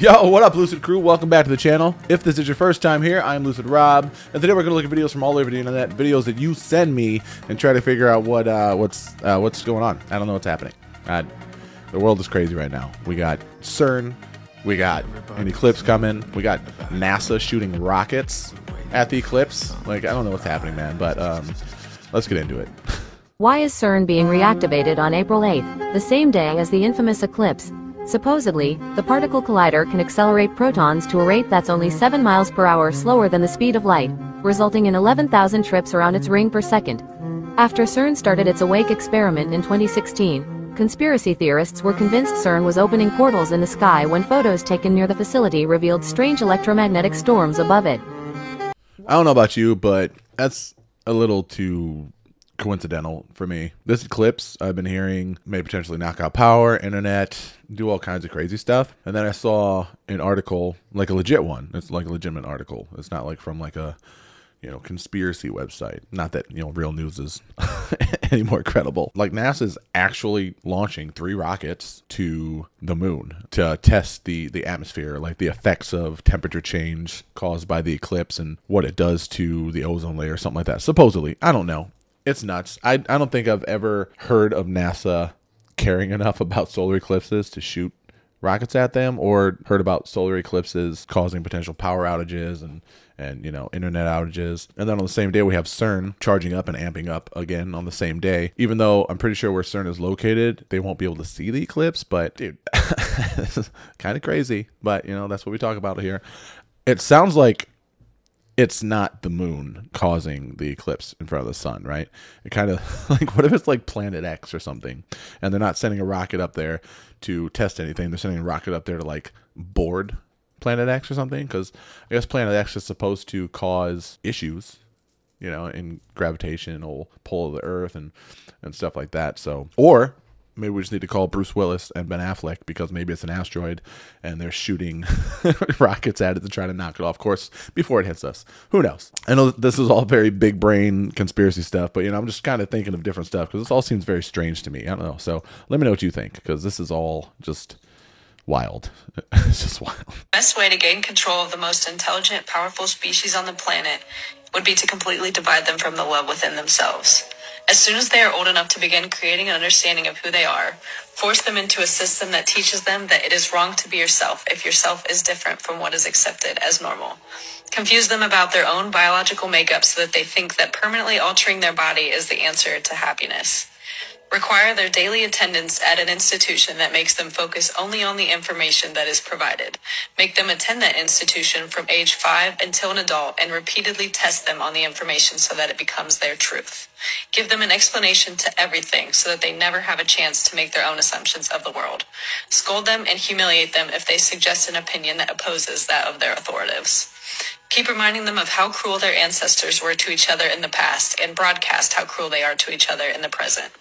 Yo, what up, Lucid Crew? Welcome back to the channel. If this is your first time here, I'm Lucid Rob, and today we're going to look at videos from all over the internet, videos that you send me, and try to figure out what uh, what's uh, what's going on. I don't know what's happening. Uh, the world is crazy right now. We got CERN, we got an eclipse coming, we got NASA shooting rockets at the eclipse. Like, I don't know what's happening, man, but um, let's get into it. Why is CERN being reactivated on April 8th, the same day as the infamous eclipse? Supposedly, the particle collider can accelerate protons to a rate that's only 7 miles per hour slower than the speed of light, resulting in 11,000 trips around its ring per second. After CERN started its Awake experiment in 2016, conspiracy theorists were convinced CERN was opening portals in the sky when photos taken near the facility revealed strange electromagnetic storms above it. I don't know about you, but that's a little too coincidental for me. This eclipse, I've been hearing, may potentially knock out power, internet, do all kinds of crazy stuff. And then I saw an article, like a legit one. It's like a legitimate article. It's not like from like a you know conspiracy website. Not that you know real news is any more credible. Like NASA's actually launching three rockets to the moon to test the the atmosphere, like the effects of temperature change caused by the eclipse and what it does to the ozone layer, something like that. Supposedly, I don't know it's nuts. I, I don't think I've ever heard of NASA caring enough about solar eclipses to shoot rockets at them or heard about solar eclipses causing potential power outages and and you know internet outages. And then on the same day we have cern charging up and amping up again on the same day. Even though i'm pretty sure where cern is located they won't be able to see the eclipse but dude this is kind of crazy. But you know that's what we talk about here. It sounds like it's not the moon causing the eclipse in front of the sun, right? It kind of like what if it's like Planet X or something, and they're not sending a rocket up there to test anything. They're sending a rocket up there to like board Planet X or something, because I guess Planet X is supposed to cause issues, you know, in gravitational pull of the Earth and and stuff like that. So, or maybe we just need to call Bruce Willis and Ben Affleck because maybe it's an asteroid and they're shooting rockets at it to try to knock it off course before it hits us. Who knows? I know this is all very big brain conspiracy stuff, but you know, I'm just kind of thinking of different stuff because this all seems very strange to me. I don't know. So let me know what you think because this is all just wild. it's just wild. Best way to gain control of the most intelligent, powerful species on the planet would be to completely divide them from the love within themselves. As soon as they are old enough to begin creating an understanding of who they are, force them into a system that teaches them that it is wrong to be yourself if yourself is different from what is accepted as normal. Confuse them about their own biological makeup so that they think that permanently altering their body is the answer to happiness require their daily attendance at an institution that makes them focus only on the information that is provided. Make them attend that institution from age five until an adult and repeatedly test them on the information so that it becomes their truth. Give them an explanation to everything so that they never have a chance to make their own assumptions of the world. Scold them and humiliate them if they suggest an opinion that opposes that of their authoritives. Keep reminding them of how cruel their ancestors were to each other in the past and broadcast how cruel they are to each other in the present.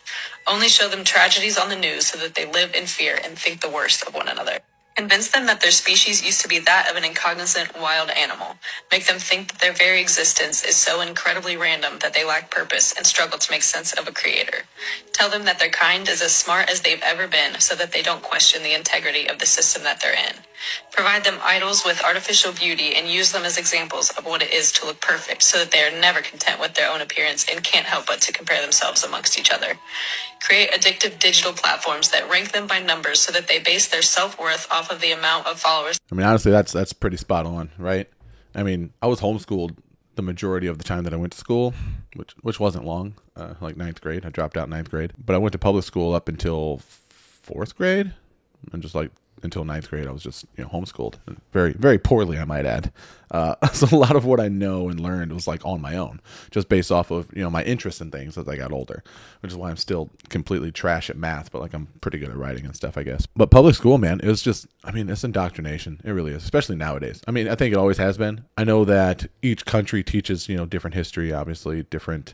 Only show them tragedies on the news so that they live in fear and think the worst of one another. Convince them that their species used to be that of an incognizant wild animal. Make them think that their very existence is so incredibly random that they lack purpose and struggle to make sense of a creator. Tell them that their kind is as smart as they've ever been so that they don't question the integrity of the system that they're in. Provide them idols with artificial beauty and use them as examples of what it is to look perfect so that they are never content with their own appearance and can't help but to compare themselves amongst each other. Create addictive digital platforms that rank them by numbers so that they base their self-worth off of the amount of followers. I mean, honestly, that's that's pretty spot on, right? I mean, I was homeschooled the majority of the time that I went to school, which which wasn't long, uh, like ninth grade. I dropped out ninth grade, but I went to public school up until fourth grade, and just like until ninth grade, I was just you know homeschooled, very very poorly, I might add. Uh, so a lot of what I know and learned was like on my own, just based off of you know my interest in things as I got older, which is why I'm still completely trash at math, but like I'm pretty good at writing and stuff, I guess. But public school, man, it was just I mean it's indoctrination, it really is, especially nowadays. I mean I think it always has been. I know that each country teaches you know different history, obviously different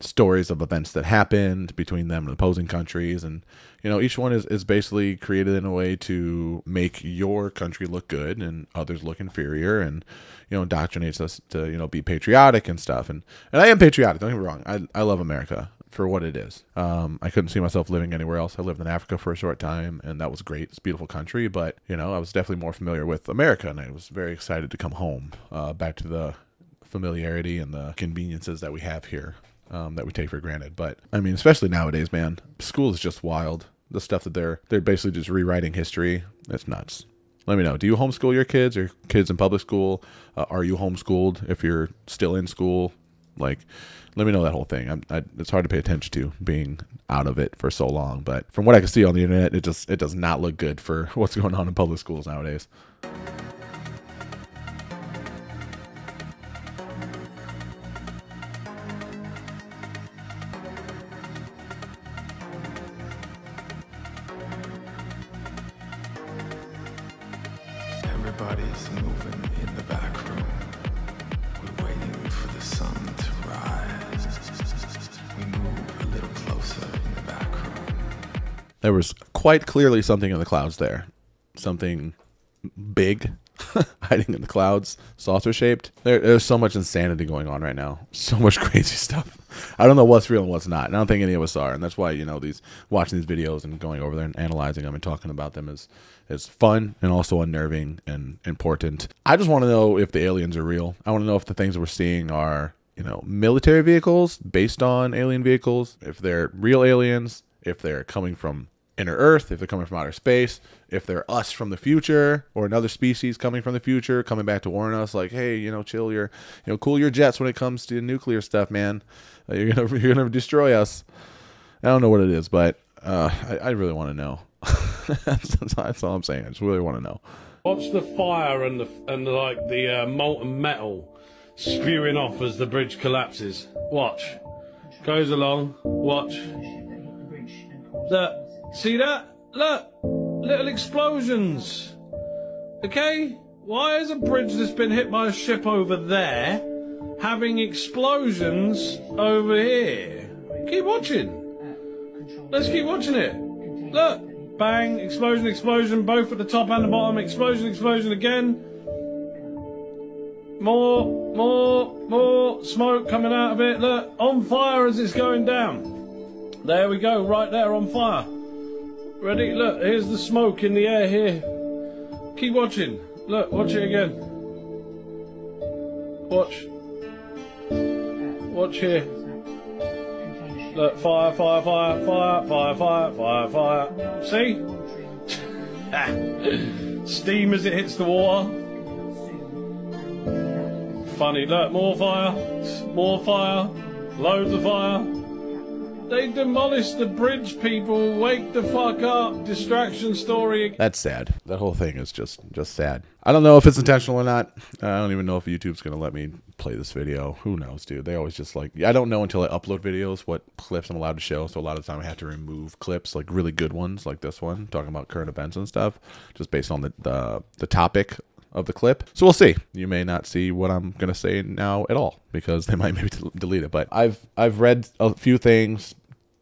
stories of events that happened between them and opposing countries and you know each one is, is basically created in a way to make your country look good and others look inferior and you know indoctrinates us to you know be patriotic and stuff and and i am patriotic don't get me wrong i, I love america for what it is. Um, I couldn't see myself living anywhere else. I lived in Africa for a short time, and that was great. It's a beautiful country, but you know, I was definitely more familiar with America, and I was very excited to come home, uh, back to the familiarity and the conveniences that we have here. Um, that we take for granted, but I mean, especially nowadays, man, school is just wild. The stuff that they're they're basically just rewriting history. It's nuts. Let me know. Do you homeschool your kids or kids in public school? Uh, are you homeschooled if you're still in school? Like, let me know that whole thing. I'm, I, it's hard to pay attention to being out of it for so long, but from what I can see on the internet, it just it does not look good for what's going on in public schools nowadays. Quite clearly something in the clouds there, something big hiding in the clouds, saucer shaped. There, there's so much insanity going on right now. So much crazy stuff. I don't know what's real and what's not. And I don't think any of us are. And that's why you know these watching these videos and going over there and analyzing them and talking about them is is fun and also unnerving and important. I just want to know if the aliens are real. I want to know if the things we're seeing are you know military vehicles based on alien vehicles. If they're real aliens. If they're coming from inner Earth, if they're coming from outer space, if they're us from the future or another species coming from the future, coming back to warn us, like, hey, you know, chill your, you know, cool your jets when it comes to nuclear stuff, man. Uh, you're gonna you're gonna destroy us. I don't know what it is, but uh, I, I really want to know. that's, that's all I'm saying. I just really want to know. Watch the fire and the and the, like the uh, molten metal spewing off as the bridge collapses. Watch. Goes along. Watch. Look. See that? Look. Little explosions. Okay? Why is a bridge that's been hit by a ship over there having explosions over here? Keep watching. Let's keep watching it. Look. Bang. Explosion, explosion. Both at the top and the bottom. Explosion, explosion again. More, more, more smoke coming out of it. Look, on fire as it's going down. There we go, right there on fire. Ready? Look, here's the smoke in the air here. Keep watching. Look, watch it again. Watch. Watch here. Look, fire, fire, fire, fire, fire, fire, fire, fire. See? Steam as it hits the water. Funny, look, more fire, more fire, loads of fire. They demolished the bridge, people. Wake the fuck up. Distraction story. That's sad. That whole thing is just just sad. I don't know if it's intentional or not. I don't even know if YouTube's gonna let me play this video. Who knows, dude? They always just like I don't know until I upload videos what clips I'm allowed to show. So a lot of the time I have to remove clips, like really good ones, like this one, talking about current events and stuff, just based on the the, the topic of the clip. So we'll see. You may not see what I'm gonna say now at all because they might maybe delete it. But I've I've read a few things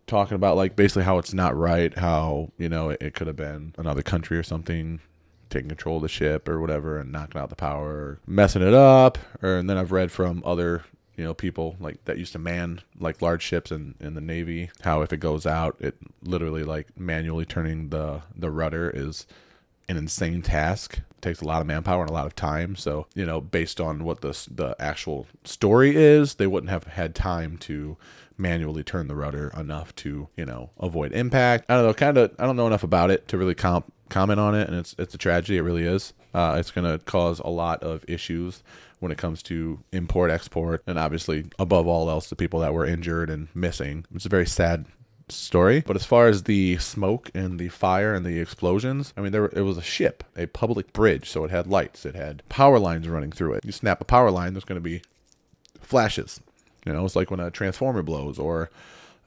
talking about like basically how it's not right, how you know it, it could have been another country or something taking control of the ship or whatever and knocking out the power or messing it up. Or and then I've read from other you know people like that used to man like large ships in, in the navy how if it goes out it literally like manually turning the the rudder is an insane task takes a lot of manpower and a lot of time. So, you know, based on what the the actual story is, they wouldn't have had time to manually turn the rudder enough to, you know, avoid impact. I don't know, kind of I don't know enough about it to really comp- comment on it and it's it's a tragedy, it really is. Uh, it's going to cause a lot of issues when it comes to import export and obviously above all else the people that were injured and missing. It's a very sad story. But as far as the smoke and the fire and the explosions, I mean, there it was a ship, a public bridge, so it had lights, it had power lines running through it. You snap a power line, there's going to be flashes. You know, it's like when a transformer blows or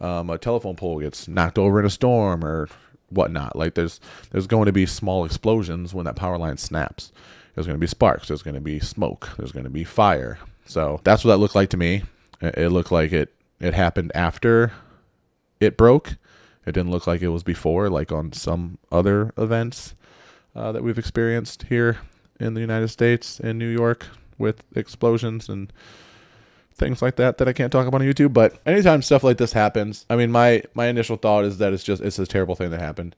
um, a telephone pole gets knocked over in a storm or whatnot. Like there's there's going to be small explosions when that power line snaps. There's going to be sparks. There's going to be smoke. There's going to be fire. So that's what that looked like to me. It looked like it it happened after it broke. It didn't look like it was before, like on some other events uh, that we've experienced here in the United States in New York with explosions and things like that that I can't talk about on YouTube. But anytime stuff like this happens, I mean, my my initial thought is that it's just it's a terrible thing that happened,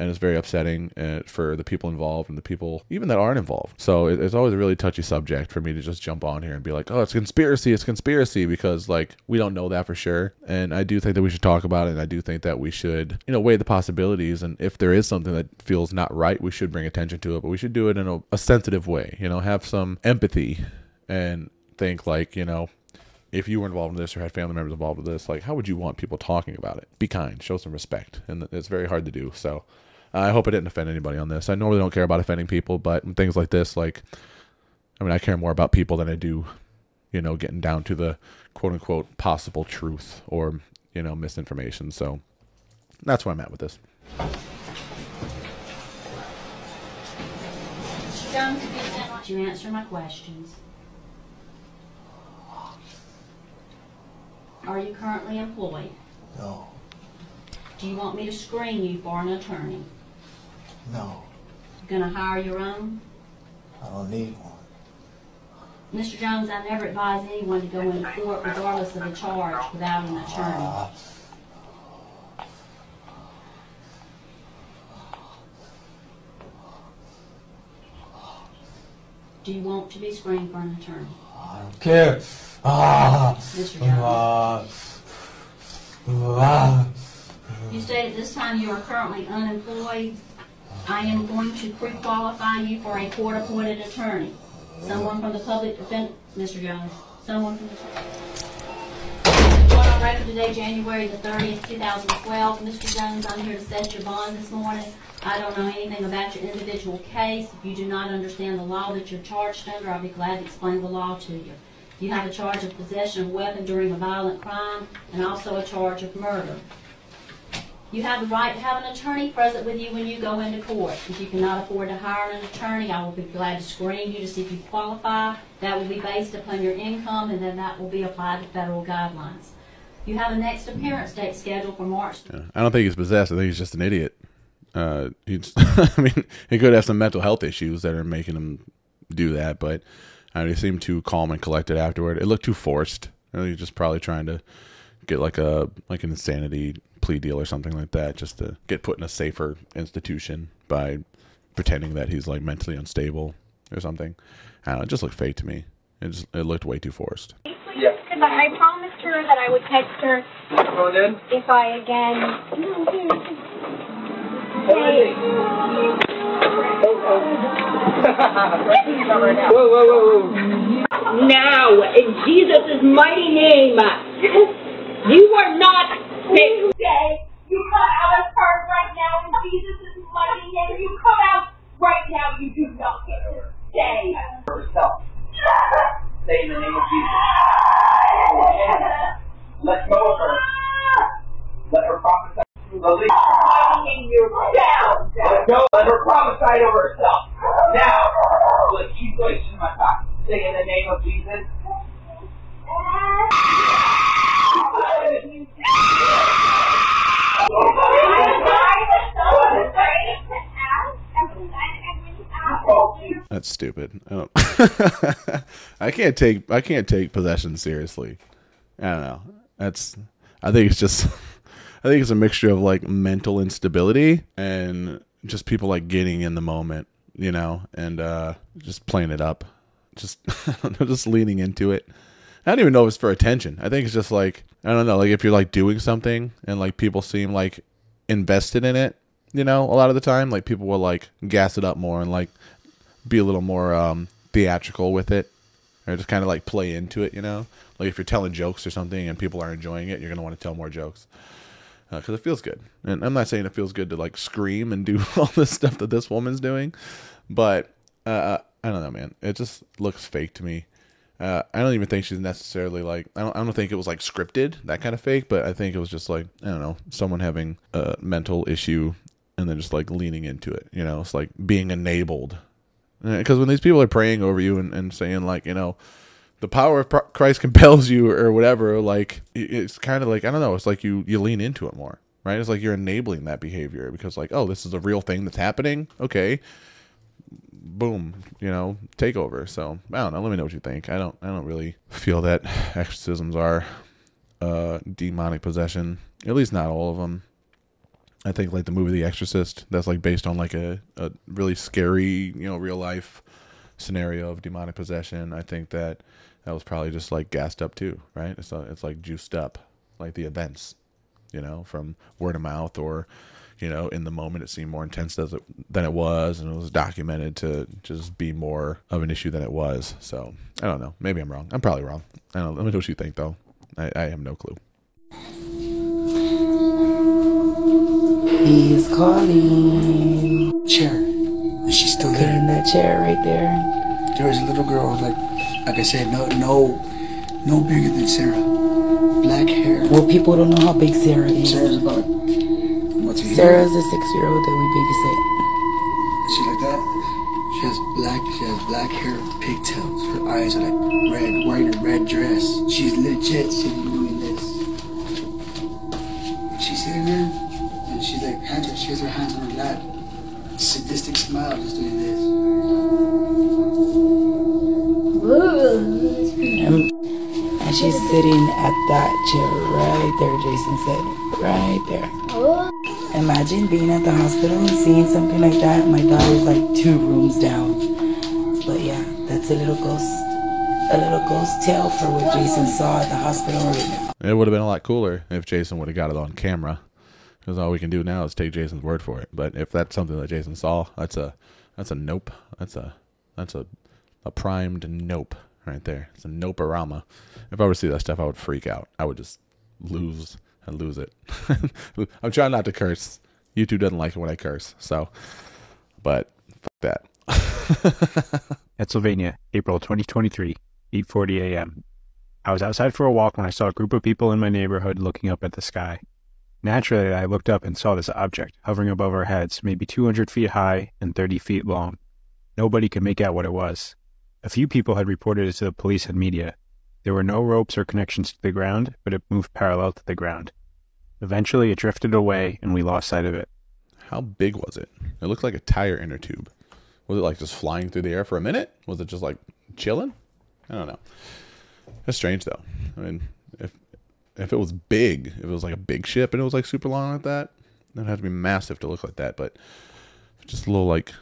and it's very upsetting uh, for the people involved and the people even that aren't involved. So it's always a really touchy subject for me to just jump on here and be like, oh, it's conspiracy, it's conspiracy, because like we don't know that for sure. And I do think that we should talk about it, and I do think that we should you know weigh the possibilities, and if there is something that feels not right, we should bring attention to it, but we should do it in a, a sensitive way. You know, have some empathy and think like you know if you were involved in this or had family members involved with this, like how would you want people talking about it? Be kind, show some respect, and it's very hard to do. So uh, I hope I didn't offend anybody on this. I normally don't care about offending people, but things like this, like I mean, I care more about people than I do, you know, getting down to the quote unquote possible truth or you know misinformation. So that's where I'm at with this. Jones, if you said, you answer my questions. Are you currently employed? No, Do you want me to screen you for an attorney? No, You Gonna hire your own? I don't need one. Mr. Jones, I never advise anyone to go into court regardless of the charge without an attorney. Do you want to be screened for an attorney? I don't care. Ah, Mr. Jones? ah, ah. You state at this time you are currently unemployed. I am going to pre-qualify you for a court-appointed attorney. Someone from the public defense, Mr. Jones, someone from the... Court on record today, January the thirtieth, two thousand twelve. Mr. Jones, I'm here to set your bond this morning. I don't know anything about your individual case. If you do not understand the law that you're charged under, I'll be glad to explain the law to you. You have a charge of possession of weapon during a violent crime and also a charge of murder. You have the right to have an attorney present with you when you go into court. If you cannot afford to hire an attorney, I will be glad to screen you to see if you qualify. That will be based upon your income, and then that will be applied to federal guidelines. You have a next appearance date scheduled for March. Yeah. I don't think he's possessed. I think he's just an idiot. Uh, he's, I mean, he could have some mental health issues that are making him do that, but uh, he seemed too calm and collected afterward. It looked too forced. He's just probably trying to get like a like an insanity plea deal or something like that, just to get put in a safer institution by pretending that he's like mentally unstable or something. I don't know. It just looked fake to me. It just it looked way too forced. Yeah. Because I, I promised her that I would text her Going in? if I again. Hey. Whoa, whoa, whoa, whoa. now in Jesus' mighty name. You are not sick. Stay. You come out of her right now in Jesus' is mighty name. You come out right now. You do not get to stay. Herself. Say in the name of Jesus. Let go of her. Let her prophesy. Release. Mighty name. You're down. Let go. Let her prophesy over herself. Now. Let you go in my thoughts. Say in the name of Jesus. That's stupid. I don't. I can't take I can't take possession seriously. I don't know. That's. I think it's just. I think it's a mixture of like mental instability and just people like getting in the moment, you know, and uh just playing it up, just just leaning into it. I don't even know if it's for attention. I think it's just like I don't know, like if you're like doing something and like people seem like invested in it, you know, a lot of the time, like people will like gas it up more and like be a little more um, theatrical with it, or just kind of like play into it. You know, like if you're telling jokes or something and people are enjoying it, you're gonna want to tell more jokes because it feels good. And I'm not saying it feels good to like scream and do all this stuff that this woman's doing, but uh, I don't know, man. It just looks fake to me. Uh, I don't even think she's necessarily like I don't I don't think it was like scripted that kind of fake, but I think it was just like I don't know someone having a mental issue and then just like leaning into it. You know, it's like being enabled because when these people are praying over you and, and saying like you know the power of christ compels you or whatever like it's kind of like i don't know it's like you you lean into it more right it's like you're enabling that behavior because like oh this is a real thing that's happening okay boom, you know, takeover. So I don't know. Let me know what you think. I don't. I don't really feel that exorcisms are uh, demonic possession. At least not all of them. I think like the movie The Exorcist. That's like based on like a, a really scary, you know, real life scenario of demonic possession. I think that that was probably just like gassed up too, right? It's uh it's like juiced up, like the events, you know, from word of mouth or you know, in the moment it seemed more intense it, than it was, and it was documented to just be more of an issue than it was. So I don't know. Maybe I'm wrong. I'm probably wrong. I don't. know. Let me know what you think, though. I, I have no clue. He is calling. Chair. And she's still there. in that chair right there. There was a little girl, like, like I said, no, no, no bigger than Sarah. Black hair. Well, people don't know how big Sarah is. Sarah's about, what's Sarah's a six-year-old that we babysit. She like that. She has black. She has black hair, pigtails. Her eyes are like red, wearing a red dress. She's legit sitting smile, just doing this. And, and she's sitting at that chair right there, Jason said. Right there. Imagine being at the hospital and seeing something like that. My daughter's like two rooms down. But yeah, that's a little ghost, a little ghost tale for what Jason saw at the hospital room. It would have been a lot cooler if Jason would have got it on camera, because all we can do now is take Jason's word for it. But if that's something that Jason saw, that's a that's a nope. That's a that's a a primed nope right there. It's a nope-orama. If I were to see that stuff, I would freak out. I would just lose and lose it. I'm trying not to curse. YouTube doesn't like it when I curse, so. But fuck that. Pennsylvania, April 2023, 8:40 a.m. I was outside for a walk when I saw a group of people in my neighborhood looking up at the sky. Naturally, I looked up and saw this object hovering above our heads, maybe 200 feet high and 30 feet long. Nobody could make out what it was. A few people had reported it to the police and media. There were no ropes or connections to the ground, but it moved parallel to the ground. Eventually, it drifted away, and we lost sight of it. How big was it? It looked like a tire inner tube. Was it like just flying through the air for a minute? Was it just like chilling? I don't know. That's strange though. I mean, if if it was big, if it was like a big ship and it was like super long like that, it'd have to be massive to look like that. But just a little like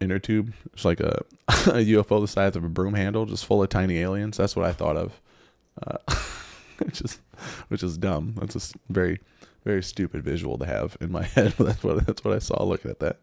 inner tube, just like a, a UFO the size of a broom handle, just full of tiny aliens. That's what I thought of. Uh, which is which is dumb. That's a very very stupid visual to have in my head. That's what that's what I saw looking at that.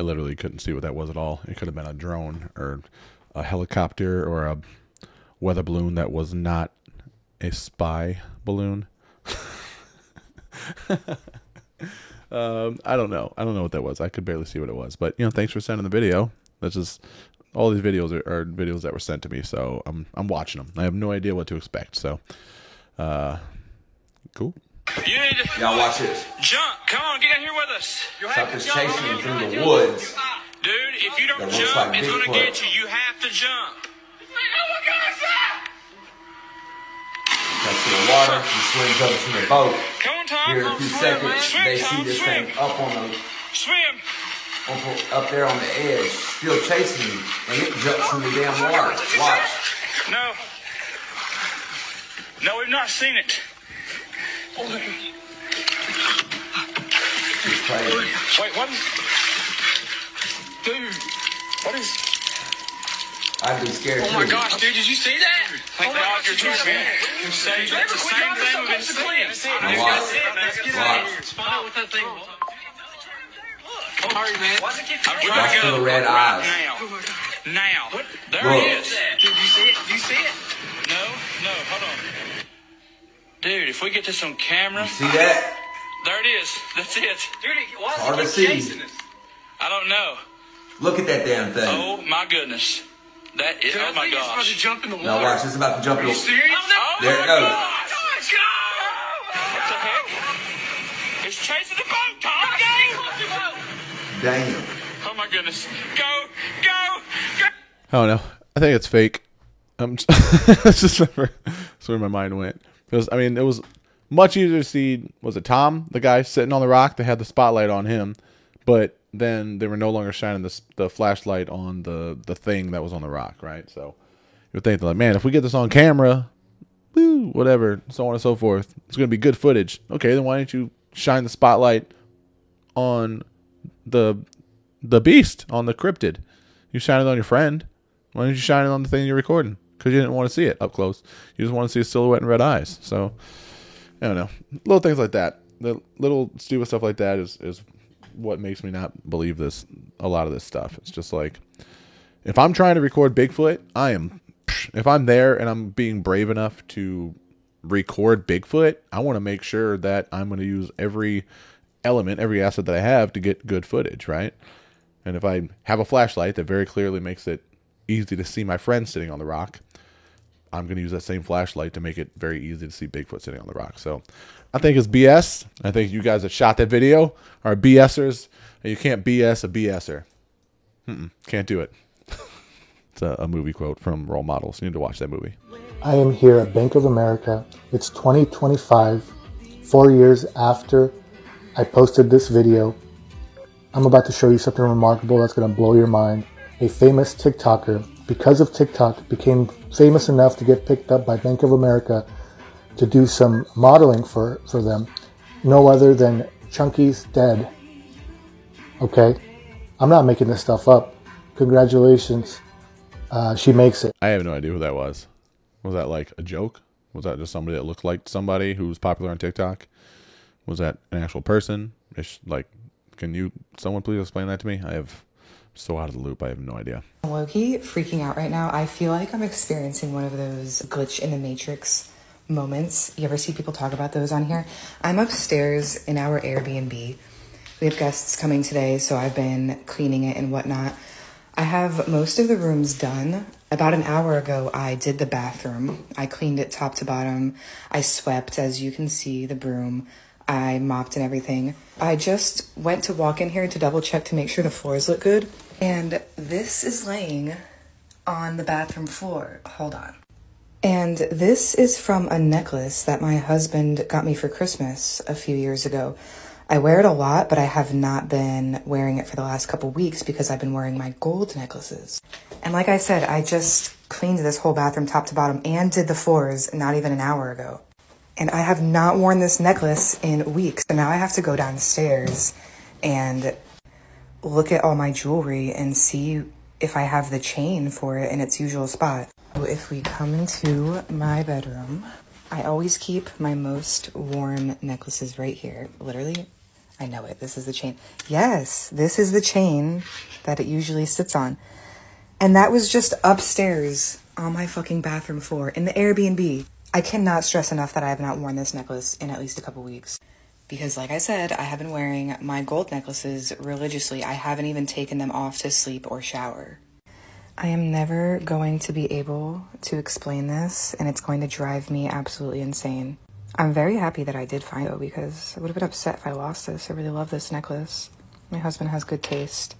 I literally couldn't see what that was at all. It could have been a drone or a helicopter or a weather balloon that was not a spy balloon. um, I don't know. I don't know what that was. I could barely see what it was. But you know, thanks for sending the video. That's just all these videos are, are videos that were sent to me, so I'm I'm watching them. I have no idea what to expect. So, uh, cool. You need to Y'all watch this. jump. Come on, get in here with us. Stop this chasing me through the woods. Dude, if you don't jump, like it's gonna get you. You have to jump. That's to the water. He swims up to the boat. Come on, Tom. Here in a few Swim, seconds, man. Swim, they Tom, see this swim. thing up on the Swim. up, up there on the edge, still chasing me, and it jumps in the damn water. Watch. No. No, we've not seen it. It's crazy. Wait, what? is- Dude, what is? I'd be scared Oh my too. gosh, dude, did you see that? Thank oh God you're too scared. You say that's the same thing we've been seeing. Now watch. Watch. Let's find out what that thing was. Hurry, man. I'm trying Watch to for go the red right eyes. now. Oh now. There Look. it is. Did you see it? Did you see it? No, no, hold on. Dude, if we get this on camera. See that? There it is. That's it. Dude, why Hard to see. us? I don't know. Look at that damn thing. Oh my goodness. That is, oh my gosh. to jump in the Now watch, it's about to jump Are in the serious? Oh, There it my goes. gosh. What the heck? It's chasing the boat, Tom. Go! Damn. Oh my goodness. Go, go, go. Oh, I don't know. I think it's fake. I'm just, just remember that's where my mind went because I mean it was much easier to see. Was it Tom, the guy sitting on the rock? that had the spotlight on him, but then they were no longer shining the the flashlight on the the thing that was on the rock, right? So you would think like, man, if we get this on camera, woo, whatever, so on and so forth, it's gonna be good footage. Okay, then why didn't you shine the spotlight on the the beast on the cryptid? You shine it on your friend. Why didn't you shine it on the thing you're recording? Because you didn't want to see it up close. You just want to see a silhouette and red eyes. So I don't know. Little things like that. The little stupid stuff like that is is what makes me not believe this. A lot of this stuff. It's just like if I'm trying to record Bigfoot, I am. If I'm there and I'm being brave enough to record Bigfoot, I want to make sure that I'm going to use every element, every asset that I have to get good footage, right? And if I have a flashlight that very clearly makes it easy to see my friend sitting on the rock, I'm going to use that same flashlight to make it very easy to see Bigfoot sitting on the rock. So I think it's BS. I think you guys that shot that video are BSers, you can't BS a BSer. Mm-mm, can't do it. it's a, a movie quote from Role Models. You need to watch that movie. I am here at Bank of America. It's 2025, four years after I posted this video. I'm about to show you something remarkable that's going to blow your mind. A famous TikToker, because of TikTok, became famous enough to get picked up by Bank of America to do some modeling for, for them. No other than Chunky's Dead. Okay? I'm not making this stuff up. Congratulations. Uh, she makes it. I have no idea who that was. Was that like a joke? Was that just somebody that looked like somebody who was popular on TikTok? Was that an actual person? Is like, can you someone please explain that to me? I have so out of the loop. I have no idea. Lowkey freaking out right now. I feel like I'm experiencing one of those glitch in the matrix moments. You ever see people talk about those on here? I'm upstairs in our Airbnb. We have guests coming today, so I've been cleaning it and whatnot. I have most of the rooms done. About an hour ago, I did the bathroom. I cleaned it top to bottom. I swept, as you can see, the broom. I mopped and everything. I just went to walk in here to double check to make sure the floors look good. And this is laying on the bathroom floor. Hold on. And this is from a necklace that my husband got me for Christmas a few years ago. I wear it a lot, but I have not been wearing it for the last couple weeks because I've been wearing my gold necklaces. And like I said, I just cleaned this whole bathroom top to bottom and did the floors not even an hour ago. And I have not worn this necklace in weeks. So now I have to go downstairs and look at all my jewelry and see if I have the chain for it in its usual spot. So if we come into my bedroom, I always keep my most worn necklaces right here. Literally, I know it. This is the chain. Yes, this is the chain that it usually sits on. And that was just upstairs on my fucking bathroom floor in the Airbnb. I cannot stress enough that I have not worn this necklace in at least a couple weeks. Because, like I said, I have been wearing my gold necklaces religiously. I haven't even taken them off to sleep or shower. I am never going to be able to explain this, and it's going to drive me absolutely insane. I'm very happy that I did find it because I would have been upset if I lost this. I really love this necklace. My husband has good taste.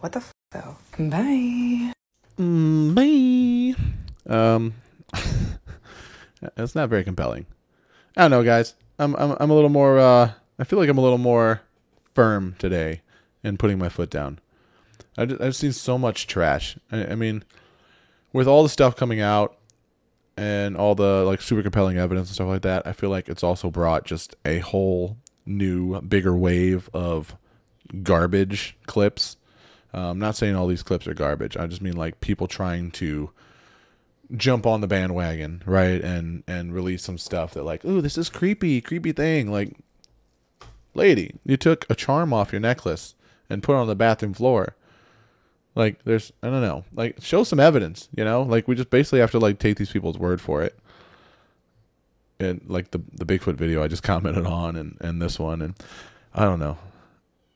What the f, though? Bye. Mm, bye. Um, it's not very compelling. I don't know, guys. I'm I'm I'm a little more. Uh, I feel like I'm a little more firm today in putting my foot down. I just, I've seen so much trash. I, I mean, with all the stuff coming out and all the like super compelling evidence and stuff like that, I feel like it's also brought just a whole new, bigger wave of garbage clips. Uh, I'm not saying all these clips are garbage. I just mean like people trying to jump on the bandwagon, right? And and release some stuff that like, ooh, this is creepy, creepy thing. Like, lady, you took a charm off your necklace and put it on the bathroom floor. Like there's I don't know. Like show some evidence, you know? Like we just basically have to like take these people's word for it. And like the the Bigfoot video I just commented on and and this one and I don't know.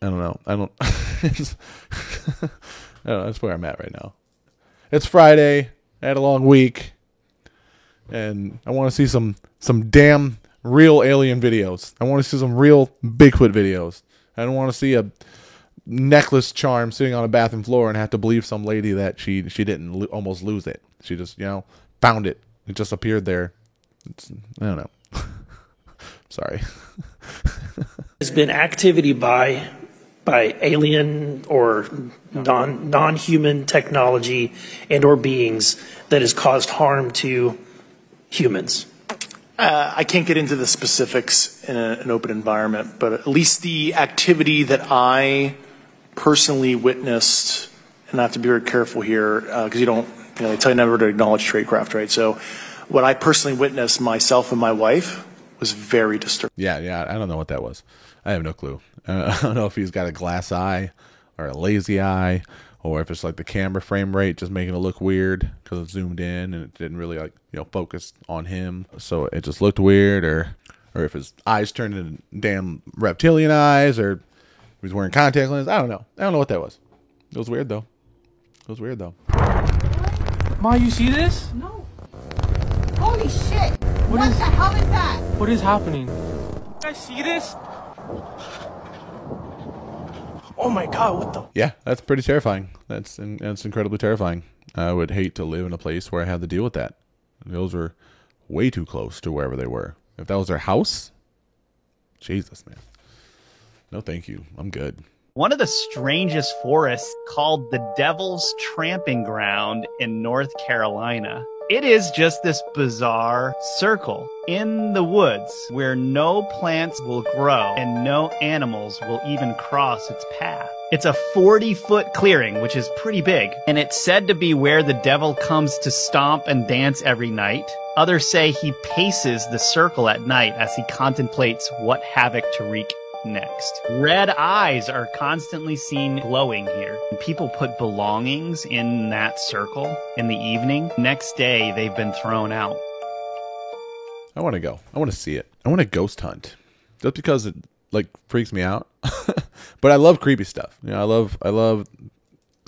I don't know. I don't I don't know, that's where I'm at right now. It's Friday. I had a long week. And I want to see some some damn real alien videos. I want to see some real Bigfoot videos. I don't want to see a necklace charm sitting on a bathroom floor and have to believe some lady that she she didn't lo- almost lose it. She just you know found it. It just appeared there. It's, I don't know. Sorry. There's been activity by by alien or non non human technology and or beings that has caused harm to humans. Uh, I can't get into the specifics in a, an open environment, but at least the activity that I personally witnessed, and I have to be very careful here because you don't, you know, they tell you never to acknowledge tradecraft, right? So, what I personally witnessed myself and my wife was very disturbing. Yeah, yeah. I don't know what that was. I have no clue. Uh, I don't know if he's got a glass eye or a lazy eye, or if it's like the camera frame rate just making it look weird because it zoomed in and it didn't really like you know focus on him, so it just looked weird, or or if his eyes turned into damn reptilian eyes, or if he's wearing contact lenses. I don't know. I don't know what that was. It was weird though. It was weird though. Ma, you see this? No. Holy shit! What What, is- the hell is that? What is happening? You guys see this? Oh my god, what the? Yeah, that's pretty terrifying. That's that's incredibly terrifying. I would hate to live in a place where I had to deal with that. Those were way too close to wherever they were. If that was their house, Jesus, man. No, thank you. I'm good. One of the strangest forests called the Devil's Tramping Ground in North Carolina. It is just this bizarre circle in the woods where no plants will grow and no animals will even cross its path. It's a 40 foot clearing, which is pretty big, and it's said to be where the devil comes to stomp and dance every night. Others say he paces the circle at night as he contemplates what havoc to wreak next. Red eyes are constantly seen glowing here. People put belongings in that circle in the evening. Next day, they've been thrown out. I want to go. I want to see it. I want to ghost hunt, just because it like freaks me out. but I love creepy stuff. You know, I love I love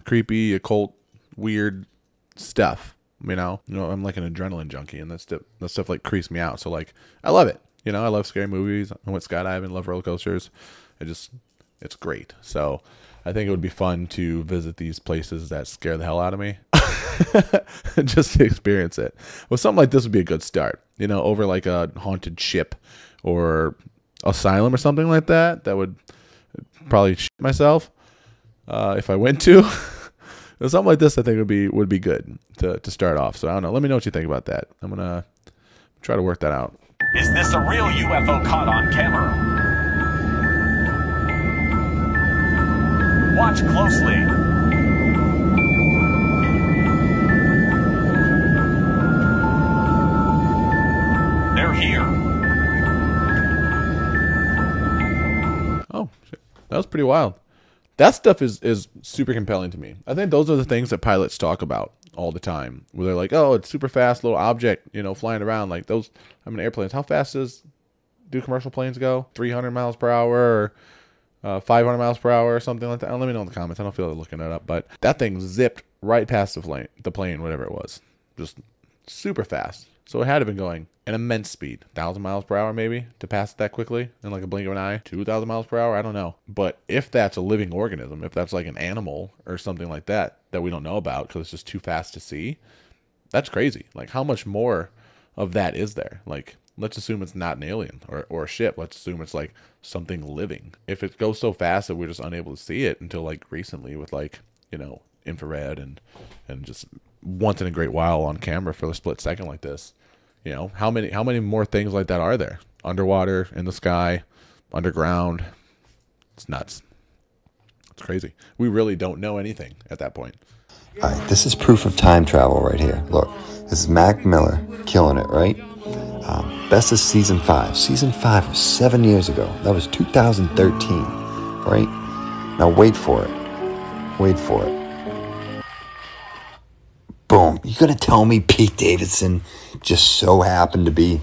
creepy, occult, weird stuff. You know, you know, I'm like an adrenaline junkie, and that stuff that stuff like creeps me out. So like, I love it. You know, I love scary movies. I went skydiving, love roller coasters. It just, it's great. So I think it would be fun to visit these places that scare the hell out of me, just to experience it. Well, something like this would be a good start. You know, over like a haunted ship or asylum or something like that. That would probably shit myself uh, if I went to. something like this, I think would be would be good to to start off. So I don't know. Let me know what you think about that. I'm gonna try to work that out. Is this a real UFO caught on camera? Watch closely. They're here. Oh, shit. that was pretty wild. That stuff is is super compelling to me. I think those are the things that pilots talk about all the time. Where they're like, "Oh, it's super fast, little object, you know, flying around." Like those, I mean, airplanes. How fast does do commercial planes go? Three hundred miles per hour, or uh, five hundred miles per hour, or something like that. Let me know in the comments. I don't feel like looking it up, but that thing zipped right past the plane, the plane, whatever it was, just super fast. So it had to been going an immense speed, thousand miles per hour maybe, to pass it that quickly in like a blink of an eye. Two thousand miles per hour, I don't know. But if that's a living organism, if that's like an animal or something like that that we don't know about because it's just too fast to see, that's crazy. Like how much more of that is there? Like let's assume it's not an alien or, or a ship. Let's assume it's like something living. If it goes so fast that we're just unable to see it until like recently with like, you know, infrared and and just once in a great while on camera for a split second like this. You know, how many how many more things like that are there? Underwater, in the sky, underground. It's nuts. It's crazy. We really don't know anything at that point. All right, this is proof of time travel right here. Look, this is Mac Miller killing it, right? Um, best of season five. Season five was seven years ago. That was 2013, right? Now wait for it. Wait for it. Boom. You gonna tell me Pete Davidson just so happened to be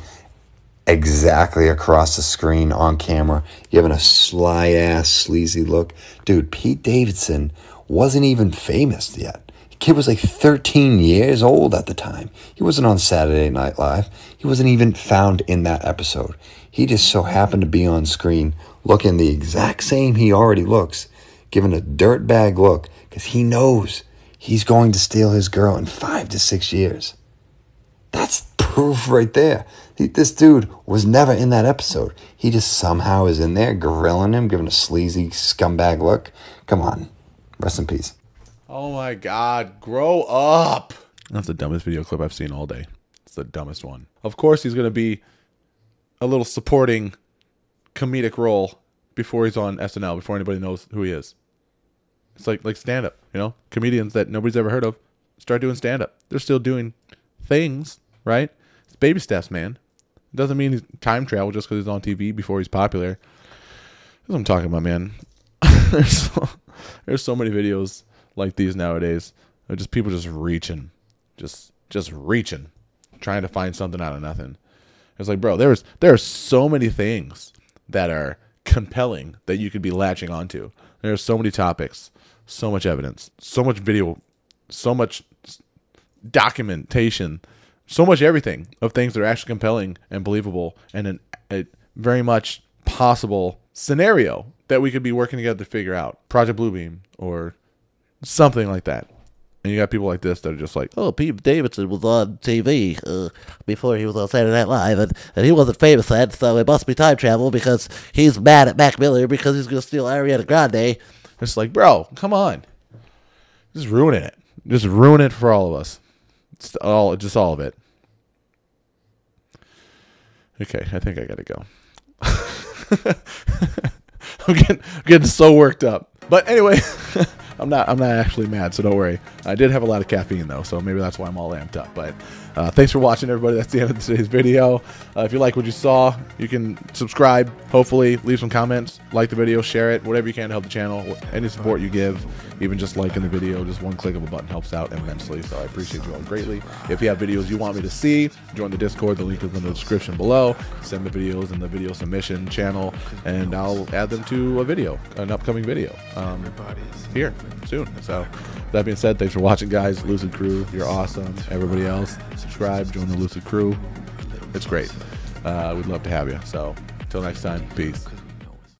exactly across the screen on camera, giving a sly ass, sleazy look? Dude, Pete Davidson wasn't even famous yet. The kid was like 13 years old at the time. He wasn't on Saturday Night Live. He wasn't even found in that episode. He just so happened to be on screen looking the exact same he already looks, giving a dirtbag look because he knows he's going to steal his girl in five to six years. That's proof right there. This dude was never in that episode. He just somehow is in there grilling him, giving a sleazy scumbag look. Come on. Rest in peace. Oh my god, grow up. That's the dumbest video clip I've seen all day. It's the dumbest one. Of course he's going to be a little supporting comedic role before he's on SNL, before anybody knows who he is. It's like like stand up, you know? Comedians that nobody's ever heard of start doing stand up. They're still doing things, right? It's baby steps, man. Doesn't mean he's time travel just because he's on TV before he's popular. That's what I'm talking about, man. there's, so, there's so many videos like these nowadays. Of just people just reaching, just just reaching, trying to find something out of nothing. It's like, bro, there's there are so many things that are compelling that you could be latching onto. There's so many topics, so much evidence, so much video, so much documentation, so much everything of things that are actually compelling and believable and an, a very much possible scenario that we could be working together to figure out. Project Bluebeam or something like that. And you got people like this that are just like, oh, Pete Davidson was on TV uh, before he was on Saturday Night Live, and, and he wasn't famous then, so it must be time travel because he's mad at Mac Miller because he's going to steal Ariana Grande. It's like, bro, come on. Just ruining it. Just ruin it for all of us. It's all, just all of it. Okay, I think I gotta go. I'm getting, getting so worked up. But anyway, I'm not I'm not actually mad, so don't worry. I did have a lot of caffeine though, so maybe that's why I'm all amped up. But uh, thanks for watching, everybody. That's the end of today's video. Uh, if you like what you saw, you can subscribe. Hopefully, leave some comments, like the video, share it, whatever you can to help the channel. Any support you give, even just liking the video, just one click of a button helps out immensely. So I appreciate you all greatly. If you have videos you want me to see, join the Discord. The link is in the description below. Send the videos in the video submission channel, and I'll add them to a video, an upcoming video um, here soon. So that being said, thanks for watching, guys. Lucid Crew, you're awesome. Everybody else, subscribe, join the Lucid Crew. It's great. Uh, we'd love to have you. So until next time, peace.